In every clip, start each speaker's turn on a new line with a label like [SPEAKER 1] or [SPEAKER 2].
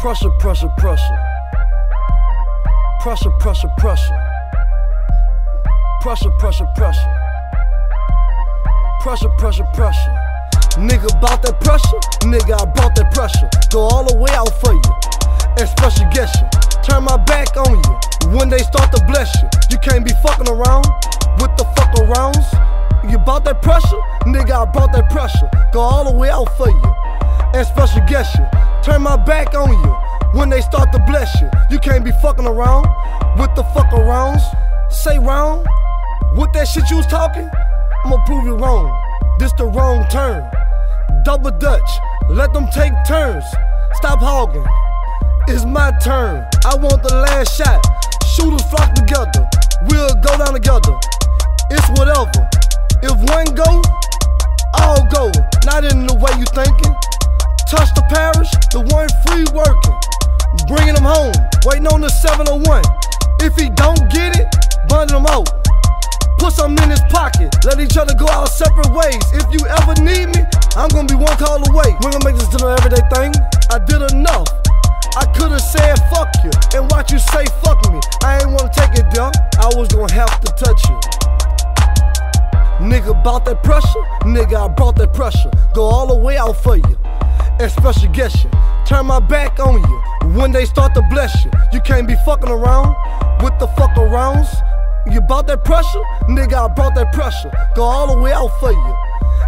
[SPEAKER 1] Pressure, pressure, pressure. Pressure, pressure, pressure. Pressure, pressure, pressure. Pressure, pressure, pressure. Nigga bought that pressure, nigga I brought that pressure. Go all the way out for you, and special guess you. Turn my back on you when they start to bless you. You can't be fucking around with the fuck arounds. You bought that pressure, nigga I brought that pressure. Go all the way out for you, and special guess you. Turn my back on you when they start to bless you. You can't be fucking around with the fuck arounds. Say wrong With that shit you was talking, I'ma prove you wrong. This the wrong turn. Double Dutch, let them take turns. Stop hogging. It's my turn. I want the last shot. Shooters flock together. We'll go down together. It's whatever. If one go, all go. Not in the way you thinking. Waiting 701. If he don't get it, bundle him out. Put something in his pocket. Let each other go our separate ways. If you ever need me, I'm gonna be one call away. We're gonna make this an everyday thing. I did enough. I could've said fuck you and watch you say fuck me. I ain't wanna take it there. I was gonna have to touch you. Nigga bought that pressure, nigga I brought that pressure. Go all the way out for you, and special guess you. Turn my back on you when they start to bless you. You can't be fucking around with the fuck arounds. You bought that pressure? Nigga, I brought that pressure. Go all the way out for you.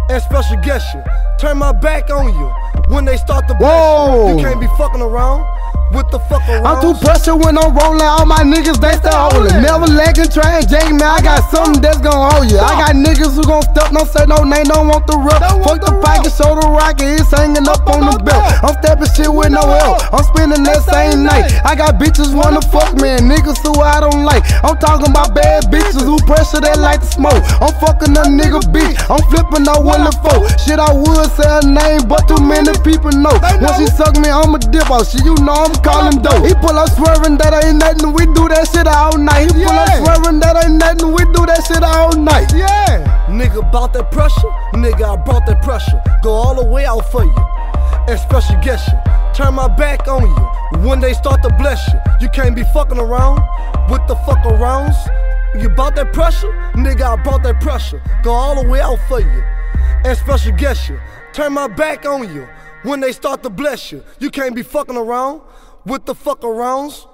[SPEAKER 1] And special guess you. Turn my back on you when they start to bless
[SPEAKER 2] Whoa.
[SPEAKER 1] you. You can't be fucking around with the fuck around.
[SPEAKER 2] I'm too pressure when I'm rolling. All my niggas, they stay holding. Never lagging, trying jank, man. I got something that's gonna hold you. I got niggas who gon' step, don't say no name, don't want the rough. Fuck the pocket, show the rocket, it's hanging up on the belt. I'm stepping shit with no help. I'm spending that same night. I got bitches wanna fuck me and niggas who I don't like. I'm talking about bad bitches who pressure that like to smoke. I'm fucking a nigga bitch. I'm flipping no willing folk. Shit, I would say her name, but too many people know. When she suck me, I'm a dip out. Shit, you know I'm call him dope. He pull up swearing that ain't nothing, we do that shit all night. He pull up swearing that ain't nothing, we do that shit all night.
[SPEAKER 1] Yeah. Nigga bought that pressure, nigga I brought that pressure. Go all the way out for you, and special guess you. Turn my back on you when they start to bless you. You can't be fucking around with the fuck arounds. You bought that pressure, nigga I brought that pressure. Go all the way out for you, and special guess you. Turn my back on you when they start to bless you. You can't be fucking around with the fuck arounds.